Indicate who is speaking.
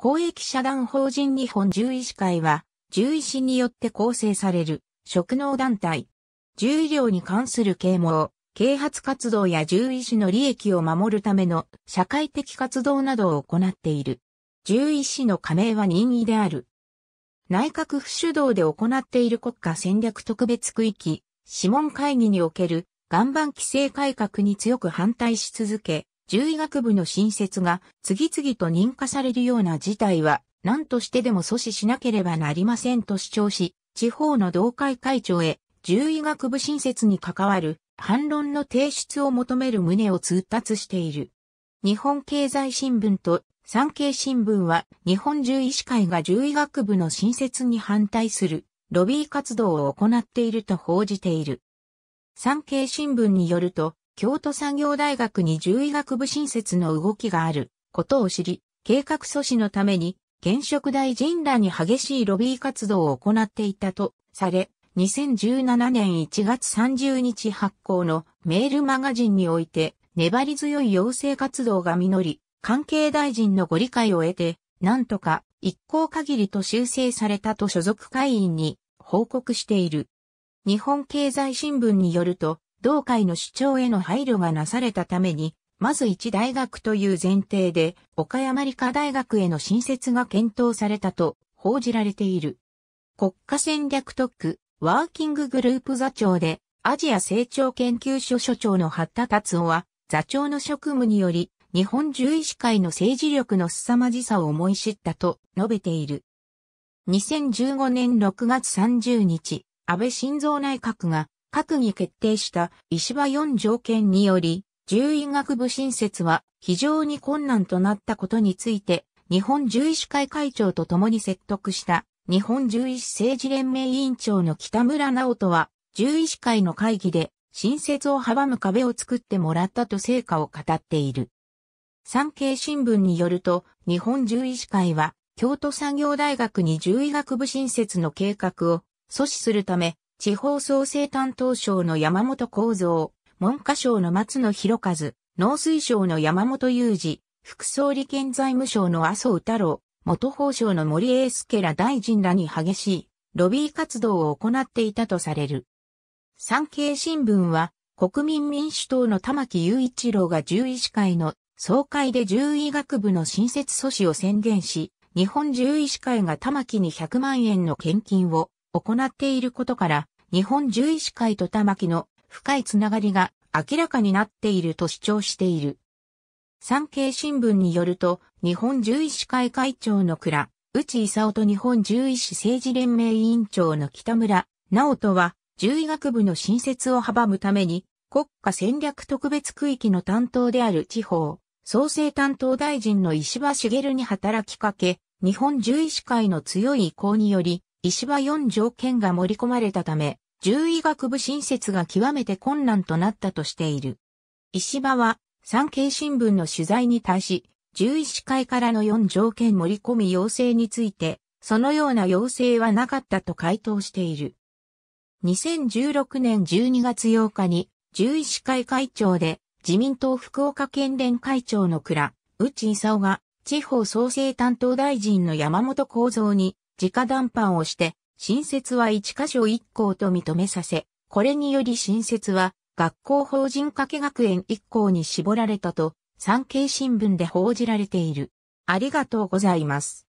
Speaker 1: 公益社団法人日本獣医師会は、獣医師によって構成される職能団体。獣医療に関する啓蒙、啓発活動や獣医師の利益を守るための社会的活動などを行っている。獣医師の加盟は任意である。内閣府主導で行っている国家戦略特別区域、諮問会議における岩盤規制改革に強く反対し続け、獣医学部の新設が次々と認可されるような事態は何としてでも阻止しなければなりませんと主張し、地方の同会会長へ獣医学部新設に関わる反論の提出を求める旨を通達している。日本経済新聞と産経新聞は日本獣医師会が獣医学部の新設に反対するロビー活動を行っていると報じている。産経新聞によると、京都産業大学に獣医学部新設の動きがあることを知り、計画阻止のために現職大臣らに激しいロビー活動を行っていたとされ、2017年1月30日発行のメールマガジンにおいて粘り強い要請活動が実り、関係大臣のご理解を得て、なんとか一向限りと修正されたと所属会員に報告している。日本経済新聞によると、同会の主張への配慮がなされたために、まず一大学という前提で、岡山理科大学への新設が検討されたと報じられている。国家戦略特区、ワーキンググループ座長で、アジア成長研究所所長の八田達夫は、座長の職務により、日本獣医師会の政治力の凄まじさを思い知ったと述べている。2015年6月30日、安倍晋三内閣が閣議決定した石破4条件により、獣医学部新設は非常に困難となったことについて、日本獣医師会会長と共に説得した日本獣医師政治連盟委員長の北村直人は、獣医師会の会議で新設を阻む壁を作ってもらったと成果を語っている。産経新聞によると、日本獣医師会は、京都産業大学に獣医学部新設の計画を阻止するため、地方創生担当省の山本幸三、文科省の松野博一、農水省の山本裕二、副総理兼財務省の麻生太郎、元法省の森英介ら大臣らに激しいロビー活動を行っていたとされる。産経新聞は国民民主党の玉木雄一郎が獣医師会の総会で獣医学部の新設阻止を宣言し、日本獣医師会が玉木に100万円の献金を行っていることから、日本獣医師会と玉木の深いつながりが明らかになっていると主張している。産経新聞によると、日本獣医師会会長の倉、内勲と日本獣医師政治連盟委員長の北村直人は、獣医学部の新設を阻むために、国家戦略特別区域の担当である地方、創生担当大臣の石破茂に働きかけ、日本獣医師会の強い意向により、石破4条件が盛り込まれたため、獣医学部新設が極めて困難となったとしている。石破は、産経新聞の取材に対し、獣医師会からの4条件盛り込み要請について、そのような要請はなかったと回答している。2016年12月8日に、獣医師会会長で、自民党福岡県連会長の倉、内勲が地方創生担当大臣の山本幸三に直談判をして、新設は一箇所一校と認めさせ、これにより新設は学校法人加計学園一校に絞られたと産経新聞で報じられている。ありがとうございます。